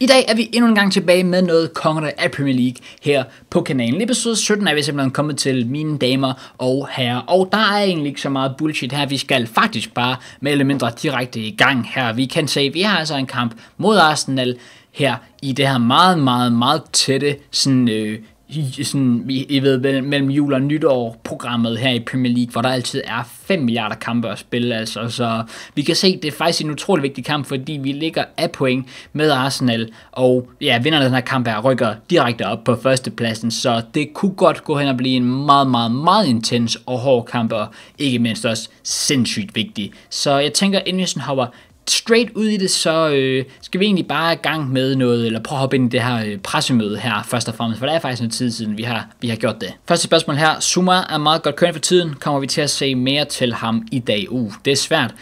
I dag er vi endnu en gang tilbage med noget kongerne af Premier League her på kanalen. I episode 17 er vi simpelthen kommet til mine damer og herrer, og der er egentlig ikke så meget bullshit her. Vi skal faktisk bare med eller mindre direkte i gang her. Vi kan se, at vi har altså en kamp mod Arsenal her i det her meget, meget, meget tætte sådan, øh, i, sådan, I, ved, mellem, jul og nytår programmet her i Premier League, hvor der altid er 5 milliarder kampe at spille, altså, så vi kan se, det er faktisk en utrolig vigtig kamp, fordi vi ligger af point med Arsenal, og ja, vinder den her kamp her rykker direkte op på førstepladsen, så det kunne godt gå hen og blive en meget, meget, meget intens og hård kamp, og ikke mindst også sindssygt vigtig. Så jeg tænker, inden vi sådan hopper straight ud i det, så øh, skal vi egentlig bare i gang med noget, eller prøve at hoppe ind i det her øh, pressemøde her, først og fremmest, for det er faktisk en tid siden, vi har, vi har gjort det. Første spørgsmål her. Zuma er meget godt kørende for tiden. Kommer vi til at se mere til ham i dag? Uh, det er svært.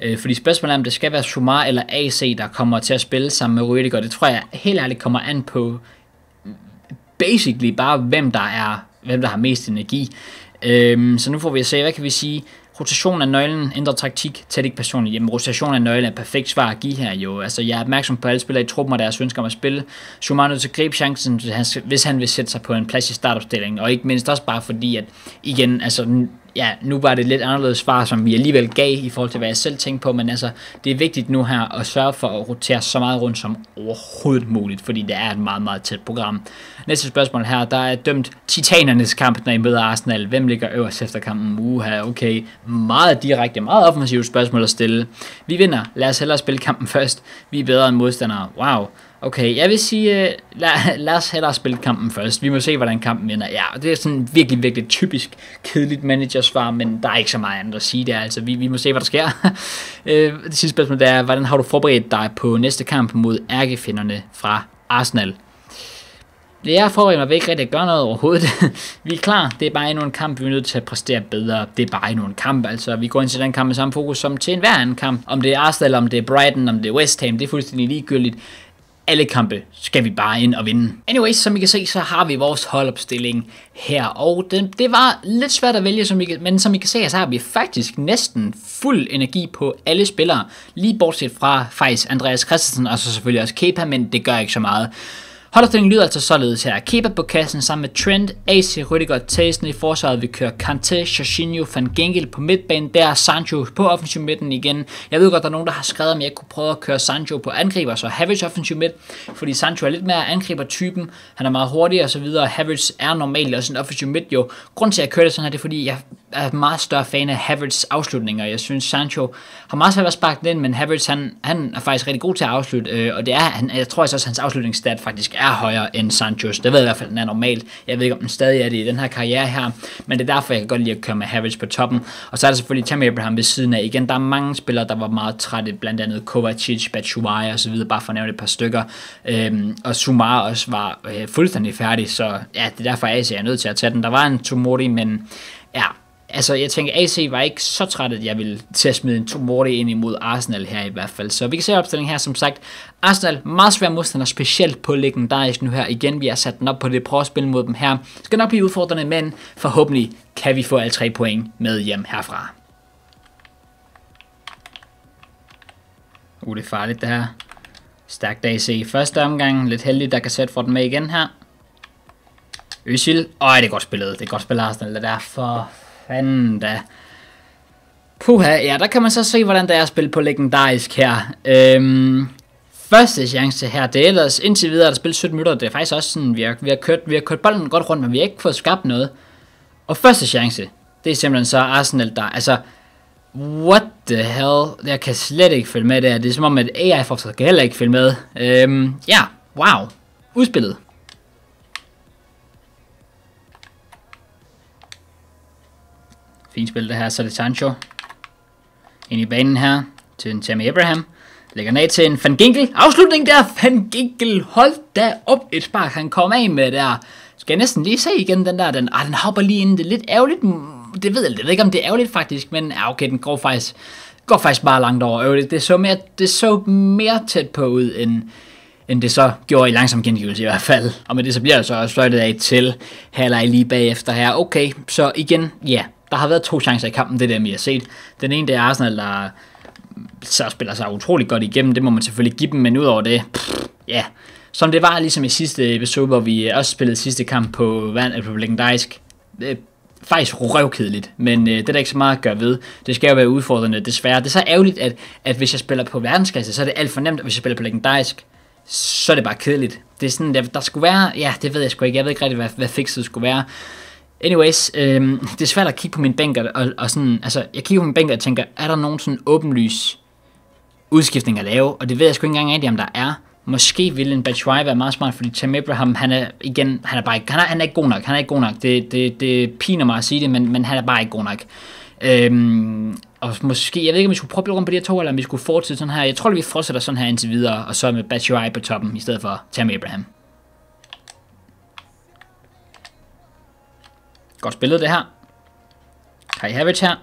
Øh, fordi spørgsmålet er, om det skal være Sumar eller AC, der kommer til at spille sammen med Rüdiger. Det tror jeg helt ærligt kommer an på basically bare, hvem der er, hvem der har mest energi. Øhm, så nu får vi at se, hvad kan vi sige? rotation af nøglen, ændre taktik, tæt ikke personligt. Jamen, rotation af nøglen er et perfekt svar at give her jo. Altså, jeg er opmærksom på alle spillere i truppen og deres ønsker om at spille. Schumann er til at gribe chancen, hvis han vil sætte sig på en plads i startopstillingen. Og ikke mindst også bare fordi, at igen, altså, ja, nu var det lidt anderledes svar, som vi alligevel gav i forhold til, hvad jeg selv tænkte på, men altså, det er vigtigt nu her at sørge for at rotere så meget rundt som overhovedet muligt, fordi det er et meget, meget tæt program. Næste spørgsmål her, der er dømt titanernes kamp, når I møder Arsenal. Hvem ligger øverst efter kampen? Uha, okay. Meget direkte, meget offensivt spørgsmål at stille. Vi vinder. Lad os hellere spille kampen først. Vi er bedre end modstandere. Wow. Okay, jeg vil sige, uh, lad, lad os hellere spille kampen først. Vi må se, hvordan kampen ender. Ja, det er sådan virkelig, virkelig typisk kedeligt managersvar, men der er ikke så meget andet at sige der. Altså, vi, vi må se, hvad der sker. uh, det sidste spørgsmål det er, hvordan har du forberedt dig på næste kamp mod ærkefinderne fra Arsenal? Jeg forbereder mig, vi ikke rigtig gør noget overhovedet. vi er klar. Det er bare endnu en kamp, vi er nødt til at præstere bedre. Det er bare endnu en kamp. Altså, vi går ind til den kamp med samme fokus som til enhver anden kamp. Om det er Arsenal, om det er Brighton, om det er West Ham, det er fuldstændig ligegyldigt alle kampe skal vi bare ind og vinde. Anyways, som I kan se, så har vi vores holdopstilling her, og det, det var lidt svært at vælge, som I, men som I kan se, så har vi faktisk næsten fuld energi på alle spillere, lige bortset fra faktisk Andreas Christensen, og så selvfølgelig også Kepa, men det gør ikke så meget. Holdopstillingen lyder altså således her. Kepa på kassen sammen med Trent, AC, Rüdiger og Tyson i forsvaret. Vi kører Kanté, Jorginho, Van Gengel på midtbanen. Der er Sancho på offensiv midten igen. Jeg ved godt, der er nogen, der har skrevet, om jeg kunne prøve at køre Sancho på angriber, så Havertz offensiv midt, fordi Sancho er lidt mere angriber-typen. Han er meget hurtig og så videre. Havertz er normalt også en offensiv midt jo. Grund til, at jeg kører det sådan her, det er, fordi jeg er meget større fan af Havertz afslutninger. Jeg synes, Sancho har meget svært at sparke den ind, men Havertz, han, han er faktisk rigtig god til at afslutte, øh, og det er, han, jeg tror også, at hans afslutningsstat faktisk er højere end Sanchos. Det ved jeg i hvert fald, den er normalt. Jeg ved ikke, om den stadig er det i den her karriere her, men det er derfor, jeg kan godt lide at køre med Havertz på toppen. Og så er der selvfølgelig Tammy Abraham ved siden af. Igen, der er mange spillere, der var meget trætte, blandt andet Kovacic, Batshuayi og så videre, bare for at nævne et par stykker. Øhm, og Sumar også var øh, fuldstændig færdig, så ja, det er derfor, at jeg er nødt til at tage den. Der var en Tomori, men ja, altså, jeg tænker, AC var ikke så træt, at jeg ville til at smide en Tomori ind imod Arsenal her i hvert fald. Så vi kan se opstillingen her, som sagt. Arsenal, meget svær modstander, specielt på legendarisk nu her. Igen, vi har sat den op på det, prøve at spille mod dem her. Det skal nok blive udfordrende, men forhåbentlig kan vi få alle tre point med hjem herfra. Uh, det er farligt det her. Stærkt AC i første omgang. Lidt heldigt, der kan sætte for den med igen her. Øsil. Øj, det er godt spillet. Det er godt spillet Arsenal. Det der for fanden da. Puha, ja, der kan man så se, hvordan det er at spille på legendarisk her. Øhm, første chance her, det er ellers indtil videre, at spille 17 minutter, det er faktisk også sådan, vi har, vi har, kørt, vi har kørt bolden godt rundt, men vi har ikke fået skabt noget. Og første chance, det er simpelthen så Arsenal, der, altså, what the hell, jeg kan slet ikke følge med der, det er som om, at AI fortsat kan heller ikke følge med. Øhm, ja, wow, udspillet. Fint spil det her, så er det Sancho. Ind i banen her til en Tammy Abraham. Lægger ned til en Van Ginkel. Afslutning der, Van Ginkel. Hold da op et spark, han kom af med der. Skal jeg næsten lige se igen den der. Den, ah, den hopper lige ind. Det er lidt ærgerligt. Mm, det ved jeg, jeg ved ikke, om det er ærgerligt faktisk, men ja, okay, den går faktisk, går faktisk bare langt over. Det så mere, det så mere tæt på ud, end, end det så gjorde i langsom gengivelse i hvert fald. Og med det så bliver det så fløjtet af til halvleg lige bagefter her. Okay, så igen, ja, der har været to chancer i kampen, det der, vi har set. Den ene, det er Arsenal, der så spiller sig utrolig godt igennem. Det må man selvfølgelig give dem, men udover det, pff, ja, som det var ligesom i sidste episode, hvor vi også spillede sidste kamp på, Vand, på legendarisk. Det faktisk røvkedeligt, men øh, det er der ikke så meget at gøre ved. Det skal jo være udfordrende, desværre. Det er så ærgerligt, at, at hvis jeg spiller på verdensklasse, så er det alt for nemt, og hvis jeg spiller på legendarisk, så er det bare kedeligt. Det er sådan, der, der skulle være, ja, det ved jeg sgu ikke, jeg ved ikke rigtig, hvad, hvad fikset skulle være. Anyways, øh, det er svært at kigge på min bænk, og, og sådan, altså, jeg kigger på min bænk og tænker, er der nogen sådan åbenlys udskiftning at lave? Og det ved jeg sgu ikke engang rigtigt, om der er. Måske ville en Batshuayi være meget smart, fordi Tim Abraham, han er igen, han er bare ikke, han er, han er ikke god nok, han er ikke god nok, det, det, det piner mig at sige det, men, men han er bare ikke god nok. Øhm, og måske, jeg ved ikke, om vi skulle prøve at blive rundt på de her to, eller om vi skulle fortsætte sådan her. Jeg tror, at vi fortsætter sådan her indtil videre, og så med Batshuayi på toppen, i stedet for Tim Abraham. Godt spillet det her. Kai Havertz her.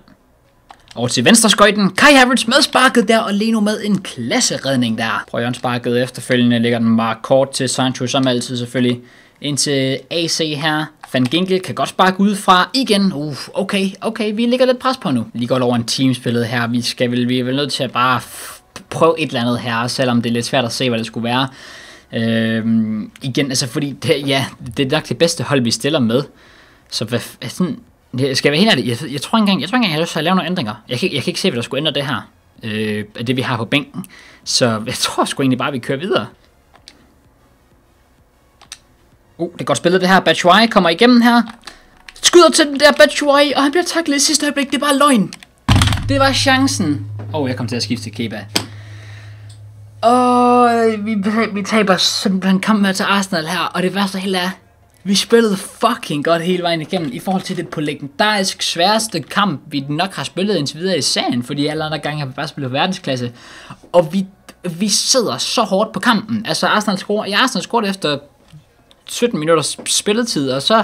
Over til venstre skøjten. Kai Havertz med sparket der, og Leno med en klasseredning der. Prøver sparket efterfølgende, ligger den bare kort til Sancho, som altid selvfølgelig. Ind til AC her. Van Ginkel kan godt sparke ud fra igen. Uh, okay, okay, vi ligger lidt pres på nu. Lige godt over en teamspillet her. Vi skal vel, vi er vel nødt til at bare prøve et eller andet her, selvom det er lidt svært at se, hvad det skulle være. Øhm, igen, altså fordi, det, ja, det er nok det bedste hold, vi stiller med. Så hvad, sådan, jeg skal være helt ærlig, jeg, jeg tror ikke engang, jeg tror ikke engang, jeg har lyst til at lave nogle ændringer. Jeg kan, jeg kan ikke se, hvad der skulle ændre det her, øh, af det vi har på bænken. Så jeg tror sgu egentlig bare, at vi kører videre. Uh, det er godt spillet det her. Batshuayi kommer igennem her. Skyder til den der Batshuayi, og han bliver taklet i sidste øjeblik. Det er bare løgn. Det var chancen. Åh, oh, jeg kom til at skifte til Keba. Åh, vi, vi taber simpelthen kampen til Arsenal her, og det værste hele er, vi spillede fucking godt hele vejen igennem i forhold til det på legendarisk sværeste kamp, vi nok har spillet indtil videre i serien, fordi alle andre gange har vi bare spillet verdensklasse. Og vi, vi sidder så hårdt på kampen. Altså Arsenal scorer, ja, Arsenal scorer efter 17 minutters spilletid, og så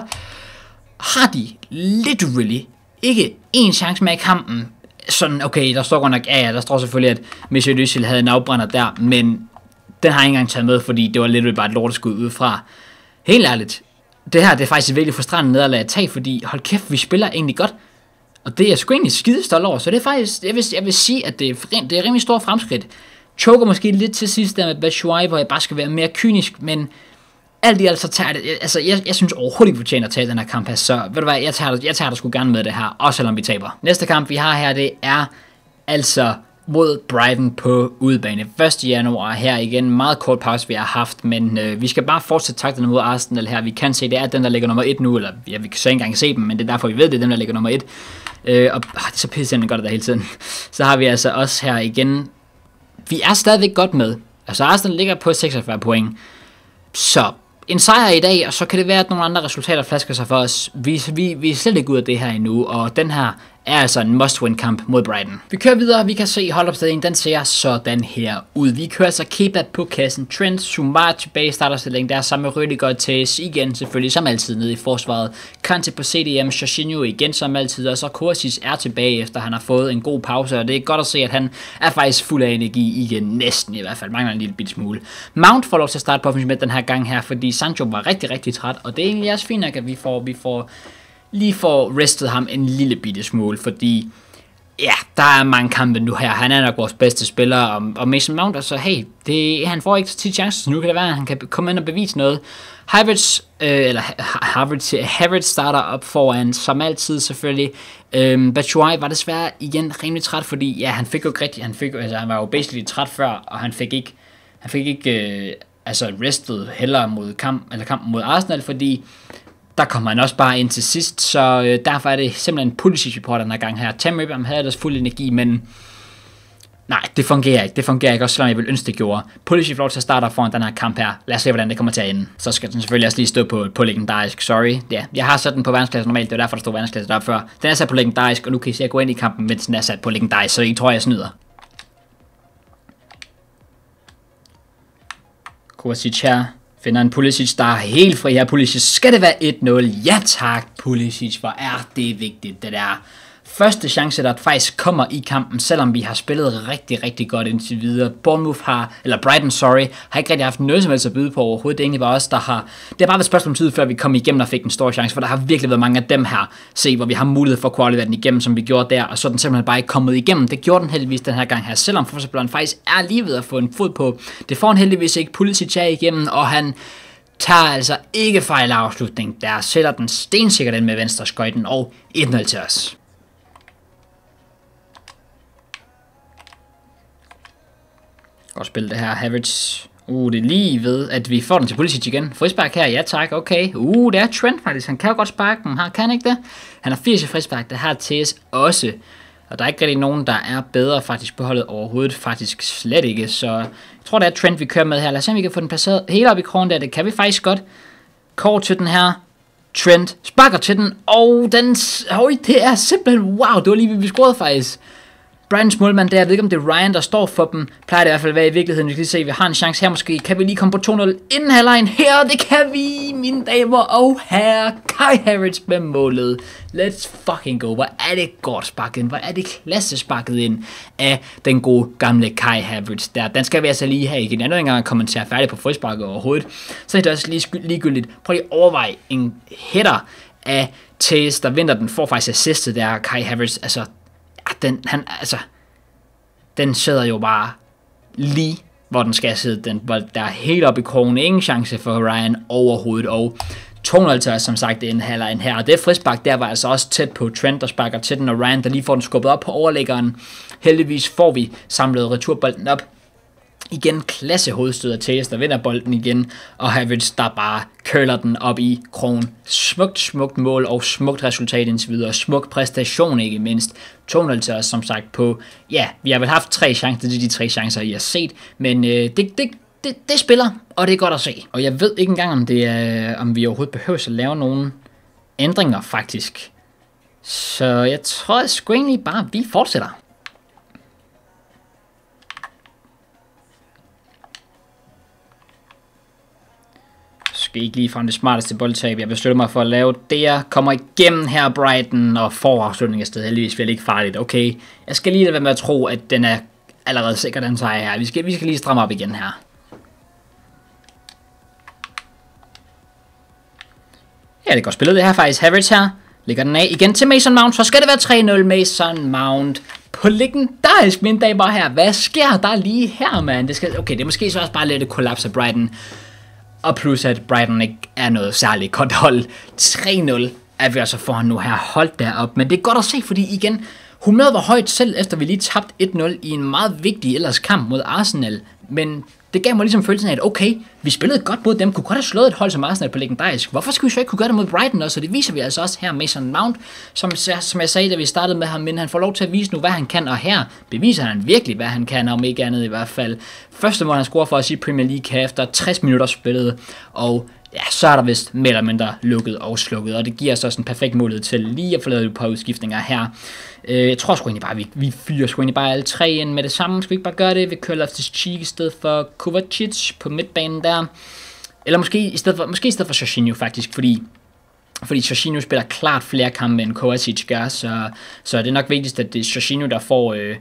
har de literally ikke en chance med i kampen. Sådan, okay, der står godt nok, ja, ja, der står selvfølgelig, at Michel Özil havde en afbrænder der, men den har jeg ikke engang taget med, fordi det var lidt bare et lorteskud udefra. Helt ærligt, det her det er faktisk et virkelig frustrerende nederlag at tage, fordi hold kæft, vi spiller egentlig godt. Og det er jeg sgu egentlig skidestolt over, så det er faktisk, jeg vil, jeg vil sige, at det er, det er rimelig stort fremskridt. Choker måske lidt til sidst der med Batshuayi, hvor jeg bare skal være mere kynisk, men alt i alt så tager det, altså jeg, jeg synes overhovedet ikke, vi tjener at tage den her kamp her, så ved du hvad, jeg tager, jeg tager det sgu gerne med det her, også selvom vi taber. Næste kamp vi har her, det er altså mod Brighton på udebane 1. januar. Her igen meget kort pause, vi har haft, men øh, vi skal bare fortsætte takterne mod Arsenal her. Vi kan se, det er den, der ligger nummer 1 nu, eller ja, vi kan så ikke engang se dem, men det er derfor, vi ved, det er den, der ligger nummer 1. Øh, og øh, det er så pisse godt der hele tiden. Så har vi altså også her igen, vi er stadigvæk godt med. Altså Arsenal ligger på 46 point. Så en sejr i dag, og så kan det være, at nogle andre resultater flasker sig for os. Vi, vi, vi er slet ikke ud af det her endnu, og den her er altså en must-win-kamp mod Brighton. Vi kører videre, vi kan se holdopstillingen, den ser sådan her ud. Vi kører altså så Kepa på kassen, Trent, Sumar tilbage i starterstillingen, der sammen med Rüdiger til igen, selvfølgelig som altid nede i forsvaret. Kante på CDM, Jorginho igen som altid, og så Kursis er tilbage, efter han har fået en god pause, og det er godt at se, at han er faktisk fuld af energi igen, næsten i hvert fald, mangler en lille bit smule. Mount får lov til at starte på med den her gang her, fordi Sancho var rigtig, rigtig træt, og det er egentlig også fint at vi får, vi får lige får restet ham en lille bitte smule, fordi ja, der er mange kampe nu her. Han er nok vores bedste spiller, og, og Mason Mount, altså hey, det, han får ikke så tit chancer, så nu kan det være, at han kan komme ind og bevise noget. Havertz, øh, eller Havertz, Havertz starter op foran, som altid selvfølgelig. Øhm, Batshuayi var desværre igen rimelig træt, fordi ja, han fik jo ikke rigtigt, han, fik, altså, han var jo basically træt før, og han fik ikke, han fik ikke øh, altså restet heller mod kamp, eller kampen mod Arsenal, fordi der kommer han også bare ind til sidst, så øh, derfor er det simpelthen Pulisic report den her gang her. Tam Abraham havde ellers fuld energi, men nej, det fungerer ikke. Det fungerer ikke, også selvom jeg vil ønske, det gjorde. Pulisic får lov til at starte foran den her kamp her. Lad os se, hvordan det kommer til at ende. Så skal den selvfølgelig også lige stå på, på legendarisk, sorry. Ja, jeg har sat den på verdensklasse normalt, det er derfor, der stod verdensklasse deroppe før. Den er sat på legendarisk, og nu kan I se, at jeg går ind i kampen, mens den er sat på legendarisk, så I tror, jeg snyder. Kovacic her. Finder en Pulisic, der er helt fri her. Pulisic, skal det være 1-0? Ja tak, Pulisic, hvor er det vigtigt, det der første chance, der faktisk kommer i kampen, selvom vi har spillet rigtig, rigtig godt indtil videre. Bournemouth har, eller Brighton, sorry, har ikke rigtig haft noget som helst at byde på overhovedet. Det er egentlig bare os, der har, det har bare været spørgsmål om tid, før vi kom igennem og fik en stor chance, for der har virkelig været mange af dem her, se, hvor vi har mulighed for at kunne den igennem, som vi gjorde der, og så er den simpelthen bare ikke kommet igennem. Det gjorde den heldigvis den her gang her, selvom forsvarsspilleren faktisk er lige ved at få en fod på. Det får han heldigvis ikke Pulisic af igennem, og han tager altså ikke fejl afslutning. Der sætter den stensikkert ind med venstre skøjten og 1-0 til os. Godt spil det her, Havertz. Uh, det er lige ved, at vi får den til Pulisic igen. Frispark her, ja tak, okay. Uh, det er Trent faktisk, han kan jo godt sparke den, han kan ikke det? Han har 80 i frispark, det har TS også. Og der er ikke rigtig nogen, der er bedre faktisk på holdet overhovedet. Faktisk slet ikke. Så jeg tror, det er Trent, vi kører med her. Lad os se, om vi kan få den placeret helt op i krogen der. Det kan vi faktisk godt. Kort til den her. Trent sparker til den. Og den... Øj, det er simpelthen... Wow, det var lige, vi scorede faktisk. Brians målmand der, jeg ved ikke om det er Ryan, der står for dem, plejer det i hvert fald at være i virkeligheden. Vi kan lige se, at vi har en chance her måske. Kan vi lige komme på 2-0 inden halvlejen her? Det kan vi, mine damer og herrer. Kai Havertz med målet. Let's fucking go. Hvor er det godt sparket ind. Hvor er det klasse sparket ind af den gode gamle Kai Havertz der. Den skal vi altså lige have igen. Jeg er ikke engang kommentere færdig på frisparket overhovedet. Så er det også lige ligegyldigt. Prøv lige at overveje en header af Taze, der vinder den, får faktisk assistet der, Kai Havertz. Altså, den, han, altså, den sidder jo bare lige, hvor den skal sidde. Den, hvor der er helt oppe i krogen. Ingen chance for Ryan overhovedet. Og 250 som sagt en her. Og det frispark der var altså også tæt på Trent, der sparker til den, og Ryan, der lige får den skubbet op på overlæggeren. Heldigvis får vi samlet returbolden op Igen klasse hovedstød af Tays, der vinder bolden igen, og Havertz, der bare køler den op i krogen. Smukt, smukt mål og smukt resultat indtil videre. Smuk præstation ikke mindst. 2 til os som sagt på, ja, vi har vel haft tre chancer, det er de tre chancer, I har set, men øh, det, det, det, det spiller, og det er godt at se. Og jeg ved ikke engang, om, det er, om vi overhovedet behøver at lave nogle ændringer faktisk. Så jeg tror sgu egentlig bare, at vi fortsætter. Måske ikke lige fra det smarteste boldtab. Jeg beslutter mig for at lave det, jeg kommer igennem her Brighton og får afslutning af sted. Heldigvis vil ikke farligt. Okay, jeg skal lige være med at tro, at den er allerede sikker, den sejr her. Vi skal, vi skal lige stramme op igen her. Ja, det går spillet det her faktisk. Havertz her. Ligger den af igen til Mason Mount. Så skal det være 3-0 Mason Mount på legendarisk mine bare her. Hvad sker der lige her, mand? Det skal, okay, det er måske så også bare lidt et kollaps af Brighton. Og plus at Brighton ikke er noget særligt godt hold. 3-0 er vi altså foran nu her holdt derop. Men det er godt at se, fordi igen, humøret var højt selv, efter vi lige tabte 1-0 i en meget vigtig ellers kamp mod Arsenal. Men det gav mig ligesom følelsen af, at okay, vi spillede godt mod dem, kunne godt have slået et hold som Arsenal på legendarisk. Hvorfor skulle vi så ikke kunne gøre det mod Brighton også? Og det viser vi altså også her med Mason Mount, som, som jeg sagde, da vi startede med ham, men han får lov til at vise nu, hvad han kan, og her beviser han virkelig, hvad han kan, om ikke andet i hvert fald. Første mål, han scorer for os i Premier League her efter 60 minutter spillet, og ja, så er der vist mere eller mindre lukket og slukket, og det giver os også en perfekt mulighed til lige at få lavet et par udskiftninger her. Øh, jeg tror sgu egentlig bare, at vi, vi fyrer sgu egentlig bare alle tre ind med det samme. Skal vi ikke bare gøre det? Vi kører Loftus Cheek i stedet for Kovacic på midtbanen der. Eller måske i stedet for, måske i stedet for Jorginho faktisk, fordi fordi Jorginho spiller klart flere kampe end Kovacic gør, så, så det er nok vigtigst, at det er Jorginho, der får, øh,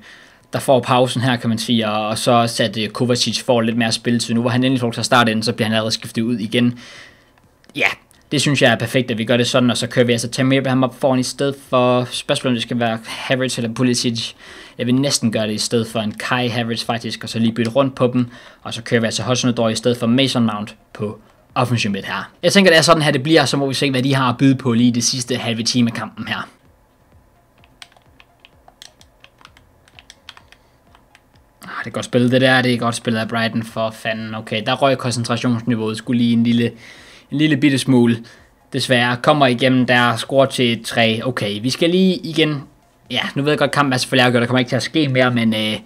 der får pausen her, kan man sige, og, og så satte Kovacic for lidt mere spilletid. Nu hvor han endelig får til at starte ind, så bliver han allerede skiftet ud igen. Ja, det synes jeg er perfekt, at vi gør det sådan, og så kører vi altså Tamir ham op foran i stedet for, spørgsmålet om det skal være Havertz eller Pulisic. Jeg vil næsten gøre det i stedet for en Kai Havertz faktisk, og så lige bytte rundt på dem, og så kører vi altså hudson i stedet for Mason Mount på offensiv midt her. Jeg tænker, det er sådan her, det bliver, så må vi se, hvad de har at byde på lige det sidste halve time af kampen her. Det er godt spillet det der, det er godt spillet af Brighton for fanden. Okay, der røg koncentrationsniveauet skulle lige en lille en lille bitte smule. Desværre kommer igennem der, score til 3. Okay, vi skal lige igen... Ja, nu ved jeg godt, kampen er selvfølgelig afgjort, der kommer ikke til at ske mere, men... Øh,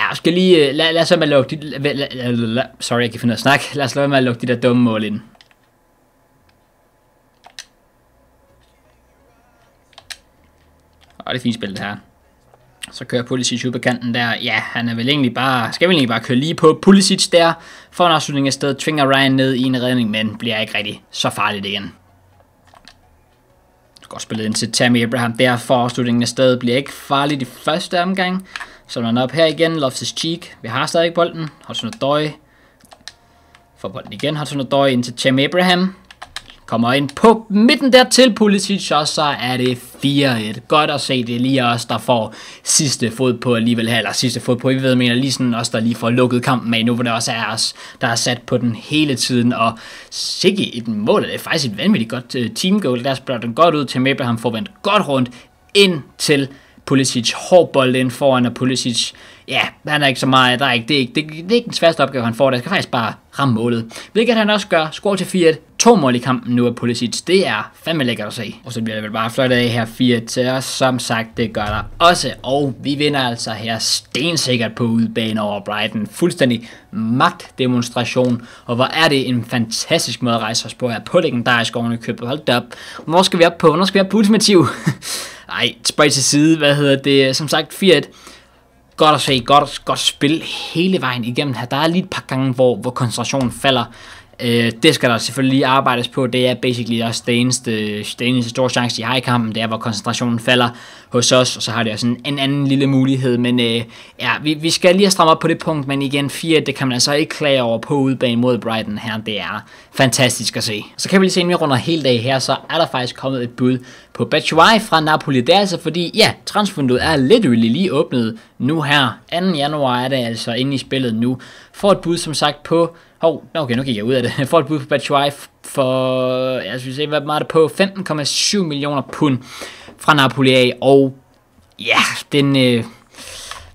ja, skal lige... Øh, lad, lad os med at lukke de... Sorry, jeg kan finde at snakke. Lad os lade med at lukke de der dumme mål ind. Og det er fint spil det her. Så kører Pulisic ud på kanten der. Ja, han er vel egentlig bare, skal vel egentlig bare køre lige på Pulisic der. Får en afslutning af sted, tvinger Ryan ned i en redning, men bliver ikke rigtig så farligt igen. Godt spillet ind til Tammy Abraham. Der for afslutningen af sted. bliver ikke farligt i første omgang. Så man op her igen. Loftus Cheek. Vi har stadig bolden. Hudson Odoi. Får bolden igen. Hudson Odoi ind til Tammy Abraham. Kommer ind på midten der til Pulisic, og så er det 4-1. Godt at se, det er lige os, der får sidste fod på alligevel her, eller sidste fod på, vi ved, mener lige sådan os, der lige får lukket kampen med nu, hvor det også er os, der er sat på den hele tiden, og sikke et mål, det er faktisk et vanvittigt godt øh, team goal, der spiller den godt ud til Abraham, får vendt godt rundt ind til Pulisic, hård bold ind foran, og Pulisic, ja, han er ikke så meget, der er ikke, det, er ikke, det, det er ikke den sværeste opgave, han får, der skal faktisk bare ramme målet. Hvilket han også gør, score til 4 to mål i kampen nu af Pulisic, det er fandme lækkert at se. Og så bliver det vel bare flot af her 4 til os, som sagt, det gør der også. Og vi vinder altså her stensikkert på udebane over Brighton. Fuldstændig magtdemonstration, og hvor er det en fantastisk måde at rejse os på her på legendarisk oven i købet. Hold op. Hvor skal vi op på? Hvornår skal vi op på ultimativ? Ej, spøj til side, hvad hedder det? Som sagt, 4 godt at se, godt, godt spil hele vejen igennem her. Der er lige et par gange, hvor, hvor koncentrationen falder. Øh, det skal der selvfølgelig lige arbejdes på. Det er basically også det eneste, det eneste store chance, de har i kampen. Det er, hvor koncentrationen falder hos os. Og så har de også en, en anden lille mulighed. Men øh, ja, vi, vi skal lige stramme op på det punkt. Men igen, 4, det kan man altså ikke klage over på udebane mod Brighton her. Det er fantastisk at se. Så kan vi lige se, inden vi runder hele dag her, så er der faktisk kommet et bud på Batshuayi fra Napoli. Det er altså fordi, ja, transfervinduet er lidt lige åbnet nu her. 2. januar er det altså inde i spillet nu. For et bud, som sagt, på Hov, okay, nu gik jeg ud af det. Jeg får et bud på Batshuayi for, jeg synes ikke, hvad meget det på, 15,7 millioner pund fra Napoli af, og ja, den, øh,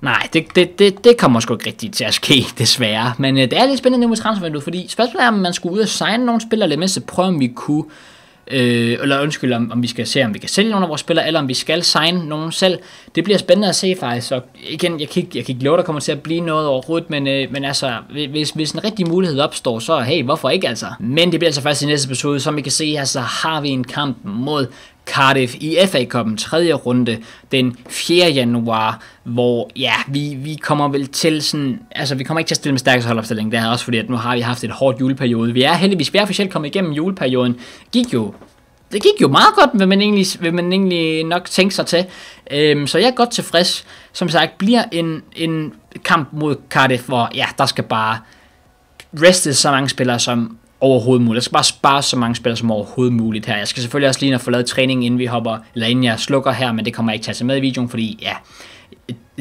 nej, det, det, det, det kommer sgu ikke rigtigt til at ske, desværre. Men øh, det er lidt spændende nu med transfervinduet, fordi spørgsmålet er, om man skulle ud og signe nogle spillere eller mindst prøve om vi kunne Øh, eller undskyld, om, om vi skal se, om vi kan sælge nogle af vores spillere, eller om vi skal signe nogen selv. Det bliver spændende at se faktisk, og igen, jeg kan ikke, jeg kan ikke love, der kommer til at blive noget overhovedet, men, øh, men altså, hvis, hvis en rigtig mulighed opstår, så hey, hvorfor ikke altså? Men det bliver altså faktisk i næste episode, som I kan se her, så har vi en kamp mod Cardiff i FA Cup'en tredje runde den 4. januar, hvor ja, vi, vi kommer vel til sådan, altså vi kommer ikke til at stille med stærkeste holdopstilling, det er også fordi, at nu har vi haft et hårdt juleperiode. Vi er heldigvis, vi er officielt kommet igennem juleperioden, gik jo det gik jo meget godt, vil man egentlig, vil man egentlig nok tænke sig til. Øhm, så jeg er godt tilfreds. Som sagt, bliver en, en kamp mod Cardiff, hvor ja, der skal bare restes så mange spillere som overhovedet muligt. Jeg skal bare spare så mange spillere som overhovedet muligt her. Jeg skal selvfølgelig også lige få lavet træning, inden vi hopper, eller inden jeg slukker her, men det kommer jeg ikke til at tage med i videoen, fordi ja,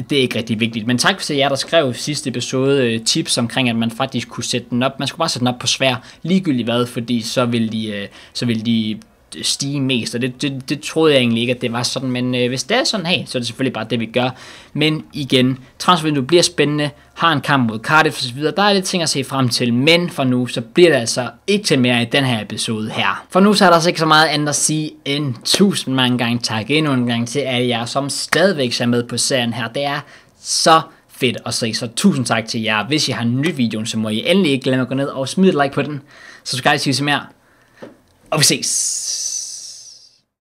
det er ikke rigtig vigtigt. Men tak til jer, der skrev sidste episode øh, tips omkring, at man faktisk kunne sætte den op. Man skulle bare sætte den op på svær, ligegyldigt hvad, fordi så vil de, øh, så vil de stige mest, og det, det, det troede jeg egentlig ikke, at det var sådan, men øh, hvis det er sådan, hey, så er det selvfølgelig bare det, vi gør. Men igen, transfervinduet bliver spændende, har en kamp mod Cardiff osv., der er lidt ting at se frem til, men for nu, så bliver det altså ikke til mere i den her episode her. For nu så er der altså ikke så meget andet at sige end tusind mange gange tak endnu en gang til alle jer, som stadigvæk er med på serien her. Det er så fedt at se, så tusind tak til jer. Hvis I har en ny video, så må I endelig ikke glemme at gå ned og smide et like på den. Subscribe til I mere. Og vi ses.